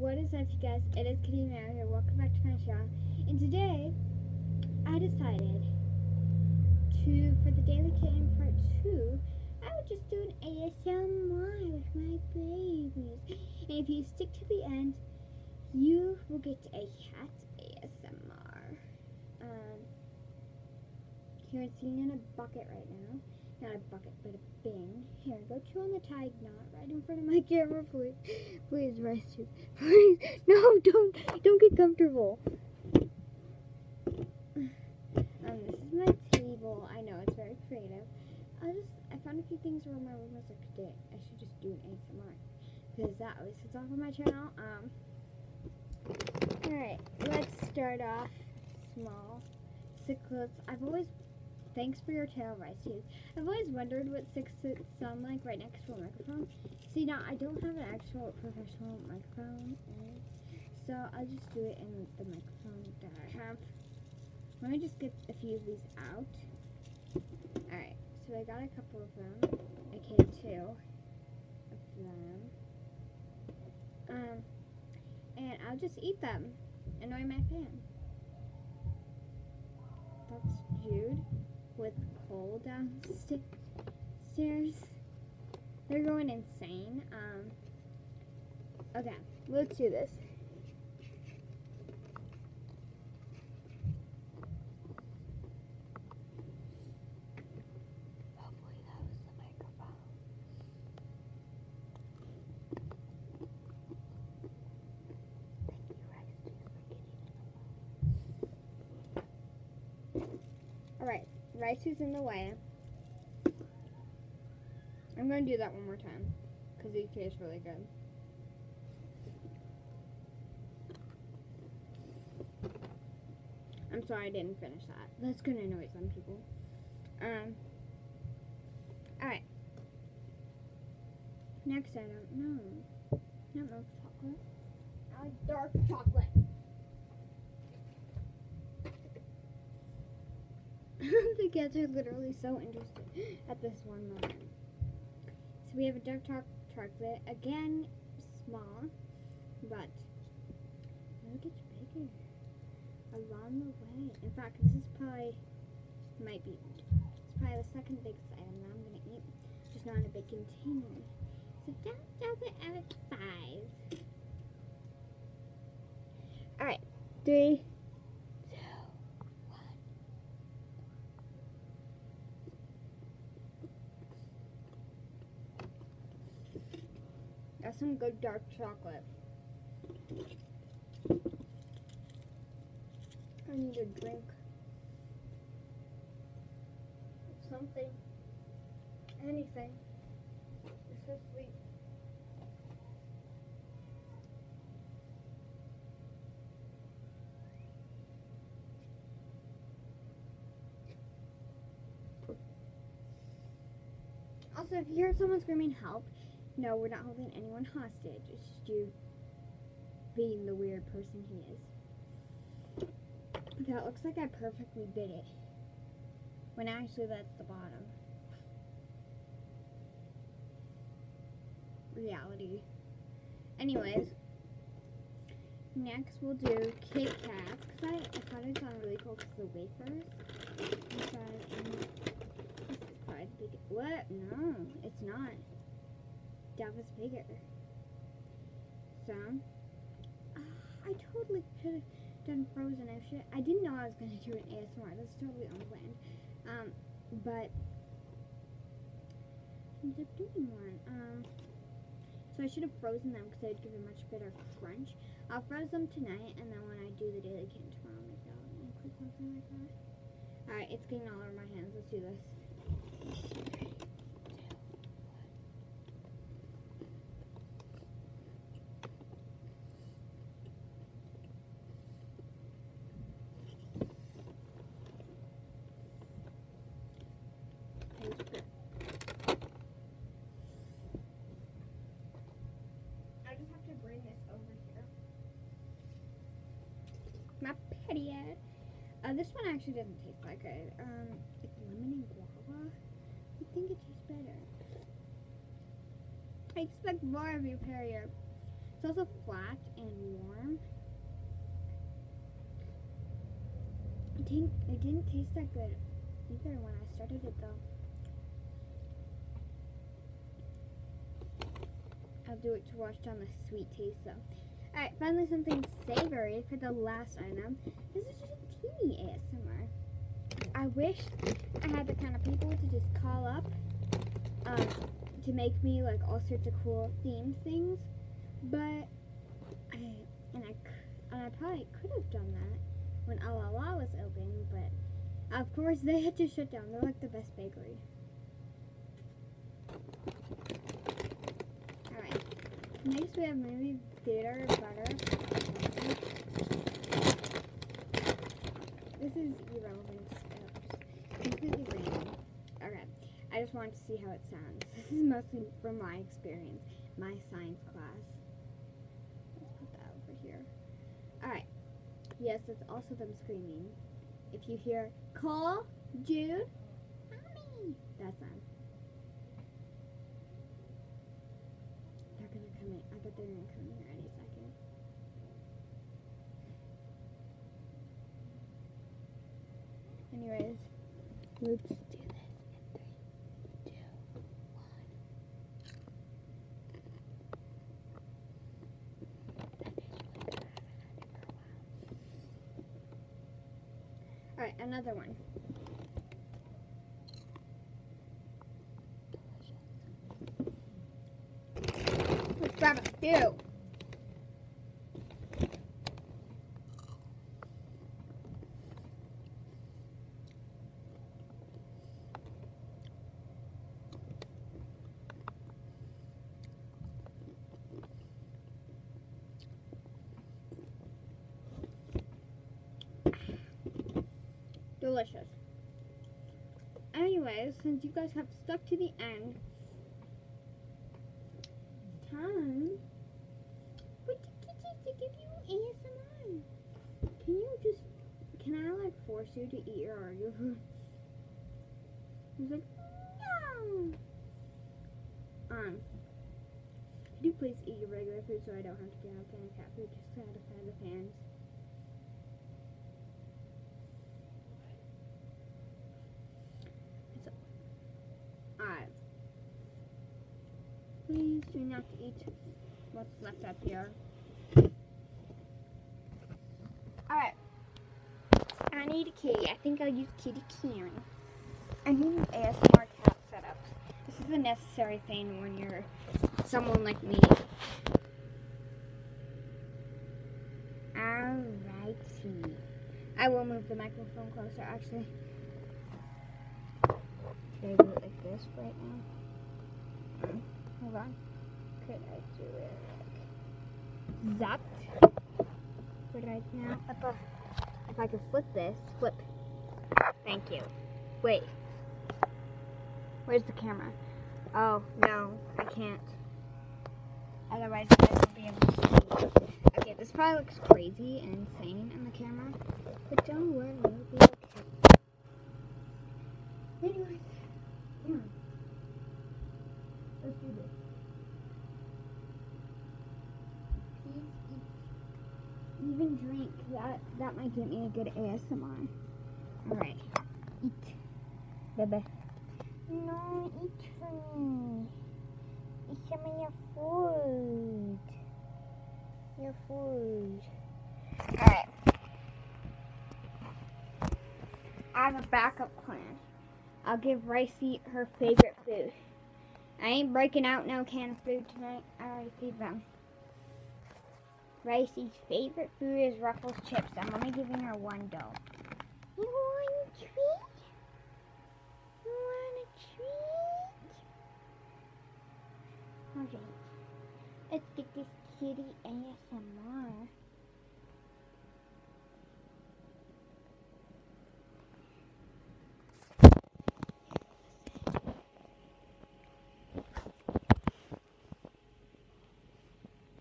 What is up, you guys? It is Kitty Mary here. Welcome back to my channel. And today, I decided to, for the Daily Kitten Part 2, I would just do an ASMR with my babies. And if you stick to the end, you will get a cat ASMR. Um, here it's sitting in a bucket right now. Not a bucket, but a bin. Here, go chew on the tag knot right in front of my camera, please. Please, rest. Please, no, don't, don't get comfortable. Um, this is my table. I know it's very creative. I just, I found a few things around my room. I was like, "Dang, I should just do an ASMR because that always sits off of my channel. Um. All right, let's start off small. Chiclets. I've always Thanks for your tail, Rice. I've always wondered what six sound like right next to a microphone. See, now I don't have an actual professional microphone, so I'll just do it in the microphone that I have. Let me just get a few of these out. Alright, so I got a couple of them. Okay, two of them. Um, and I'll just eat them. Annoy my fan. That's Jude with Cole downstairs. They're going insane. Um, okay, let's do this. Hopefully that rice is in the way. I'm going to do that one more time because it tastes really good. I'm sorry I didn't finish that. That's going to annoy some people. Um. Alright. Next I don't know. Not milk chocolate. I like dark chocolate. the kids are literally so interested at this one moment. So we have a dark chocolate, again small, but it gets bigger along the way. In fact, this is probably, might be, it's probably the second biggest item that I'm going to eat, just not in a big container. So dark chocolate out of five. Alright, three, some good dark chocolate. I need a drink. Something. Anything. It's so sweet. Also, if you hear someone screaming help, no, we're not holding anyone hostage. It's just you being the weird person he is. That looks like I perfectly bit it. When actually that's the bottom. Reality. Anyways, next we'll do Kit Kats. Because I, I thought it sounded really cool because the wafers inside. What? No, it's not that was bigger. So, uh, I totally could have done Frozen shit. I didn't know I was going to do an ASMR. That's totally unplanned. Um, but, I ended up doing one. Um, so I should have frozen them because they'd give a much better crunch. I'll froze them tonight, and then when I do the Daily Kitten tomorrow, I'll make that one something like that. Alright, it's getting all over my hands. Let's do this. my patio. Uh, this one actually doesn't taste like it. Um, it's lemon and guava. I think it tastes better. I expect more of you, Perrier. It's also flat and warm. It didn't it didn't taste that good either when I started it though. I'll do it to wash down the sweet taste though. Alright, finally something savory for the last item. This is just a teeny ASMR. I wish I had the kind of people to just call up um, to make me like all sorts of cool themed things, but I and I and I probably could have done that when Ah La La was open, but of course they had to shut down. They're like the best bakery. Alright. Next we have movie theater butter. This is irrelevant. Oops. Completely random. Okay. I just wanted to see how it sounds. This is mostly from my experience, my science class. Let's put that over here. Alright. Yes, it's also them screaming. If you hear Cole, Jude, Mommy, that's them. They're gonna come in. I bet they're gonna come in here any second. Anyways, let's do this in three, two, one. Alright, another one. Let's grab a few. Delicious. Anyways, since you guys have stuck to the end, time to give you ASMR. Can you just, can I like force you to eat your Oreo food? He's like, no. Um, could you please eat your regular food so I don't have to get out fan cat food just to satisfy the fans? Alright. Please do not eat what's left up here. Alright. I need a key. I think I'll use Kitty Karen. I need an ASMR cat setup. This is a necessary thing when you're someone like me. Alrighty. I will move the microphone closer actually. Should I do it like this right now? Hold on. Could I do it like now? If I, I could flip this, flip. Thank you. Wait. Where's the camera? Oh, no, I can't. Otherwise, guys won't be able to see. Okay, this probably looks crazy and insane in the camera, but don't worry, it'll be okay. Anyways, yeah. Let's do this. Please eat. Even drink. That get me a good ASMR. Alright. Eat. Baby. No, eat for me. Eat some of your food. Your food. Alright. I have a backup plan. I'll give Ricey her favorite food. I ain't breaking out no can of food tonight. I already feed them. Ricey's favorite food is Ruffles chips. I'm only giving her one dough. You want a treat? You want a treat? Okay. Let's get this kitty ASMR.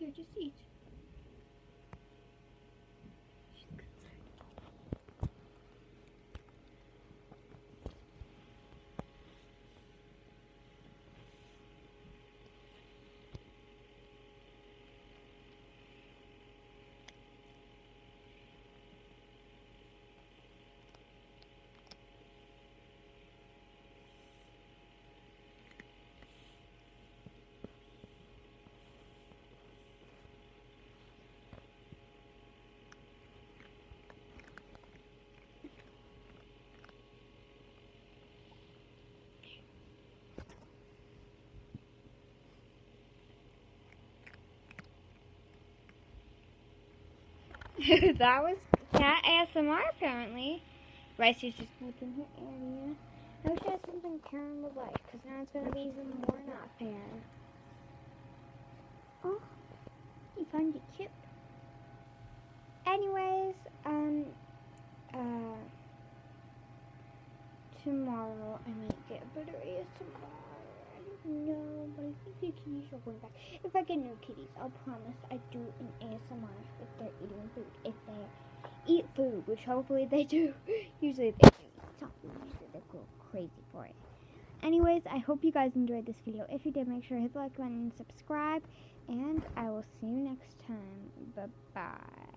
Here, just eat. that was cat ASMR apparently. Rice is just making her area. I wish I had something Karen would like, because now it's going to be even more not fair. Oh, you found your cute. Anyways, um, uh, tomorrow I might get a better ASMR. I don't know, but I the going back. If I get new kitties, I'll promise I do an ASMR if they're eating food. If they eat food, which hopefully they do. Usually they do something. Usually they go crazy for it. Anyways, I hope you guys enjoyed this video. If you did, make sure to hit the like button and subscribe. And I will see you next time. Bye-bye.